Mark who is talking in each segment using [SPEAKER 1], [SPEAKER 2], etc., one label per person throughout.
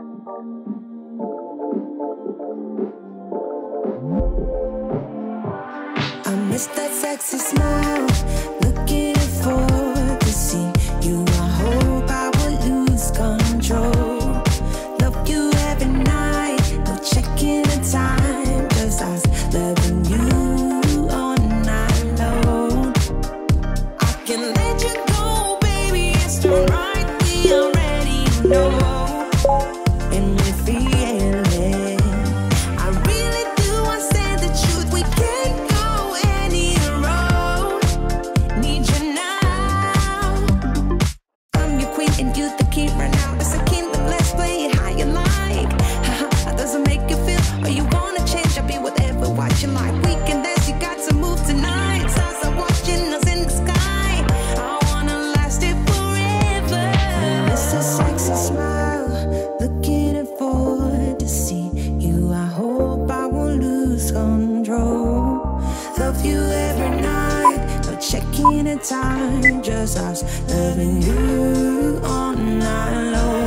[SPEAKER 1] I miss that sexy smile. time, just us loving you all night long.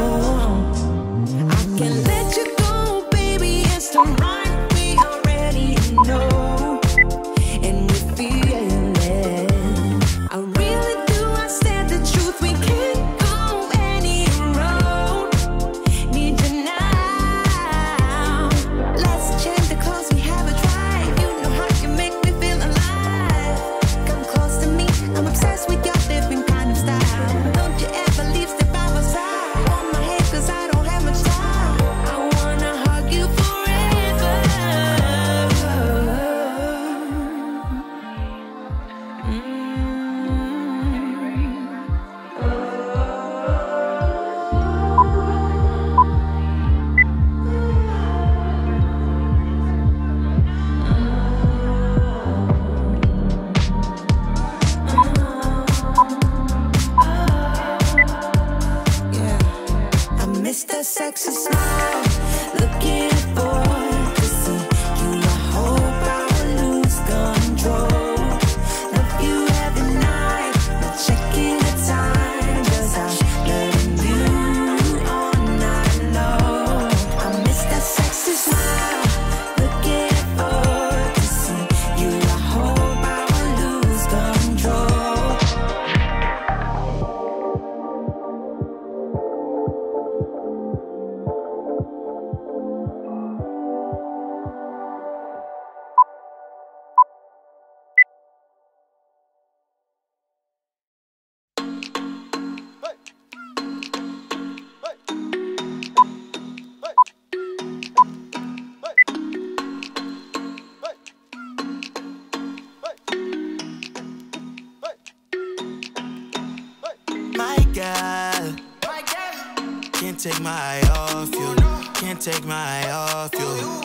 [SPEAKER 2] Take my eye off you. Can't take my eye off you.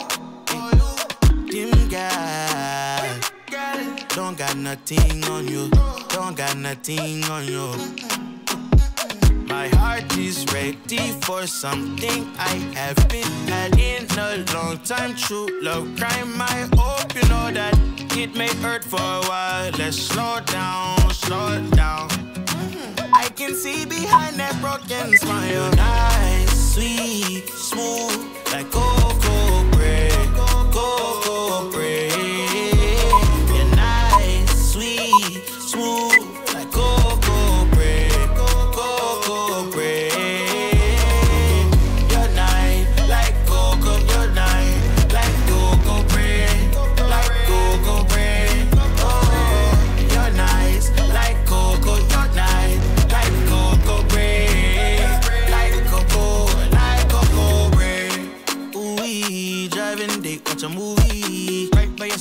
[SPEAKER 2] Dim guy. Don't got nothing on you. Don't got nothing on you. My heart is ready for something I haven't had in a long time. True love crime. I hope you know that it may hurt for a while. Let's slow down, slow down. I can see behind that broken smile. Nice, sweet, smooth, like cocoa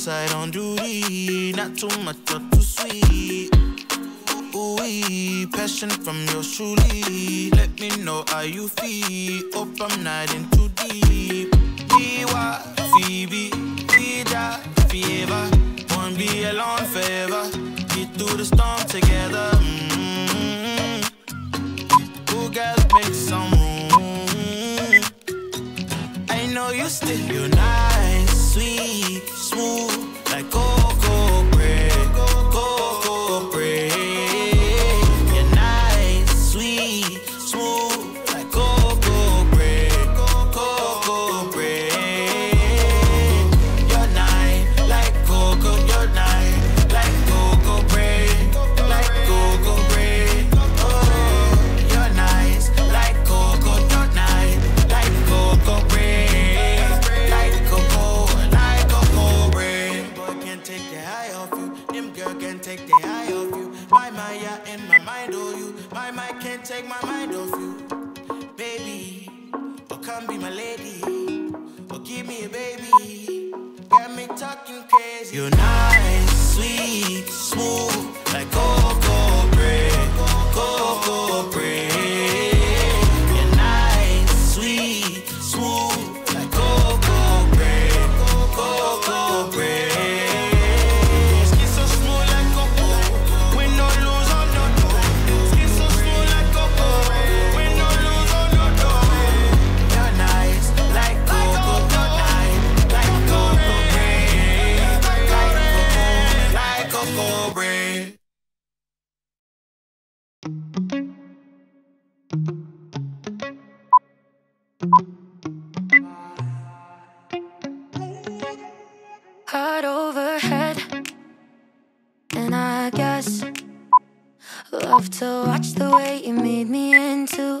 [SPEAKER 2] side on duty. Not too much or too sweet. Ooh, passion from your truly. Let me know how you feel. Hope I'm not in too deep. Diwa, Phoebe, Dija, Fever. Won't be alone forever. Get through the storm together. Mm-hmm. Ooh, girl, make some room. I know you still, you're nice, my mind, can't take my mind off you. Baby, oh come be my lady, oh give me a baby. Got me talking crazy. You're nice, sweet, smooth.
[SPEAKER 3] the way you made me into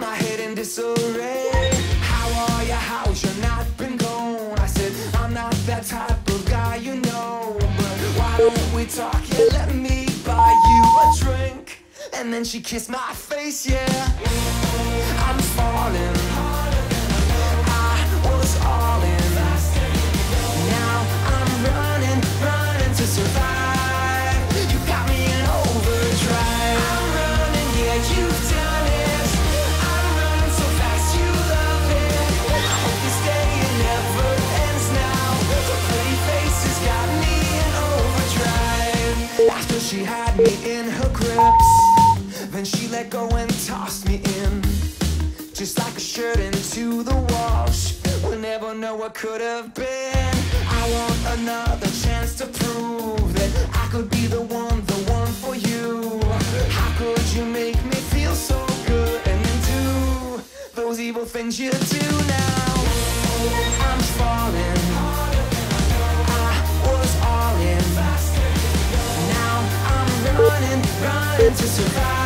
[SPEAKER 3] my
[SPEAKER 4] head in disarray. How are you? How's your not been gone? I said, I'm not that type of guy, you know. But why don't we talk? Yeah, let me buy you a drink. And then she kissed my face, yeah. I'm falling. I was all. she had me in her grips. Then she let go and tossed me in. Just like a shirt into the wash. We'll never know what could have been. I want another chance to prove That I could be the one, the one for you. How could you make me feel so good And then do those evil things you do now? I'm falling. Running to survive.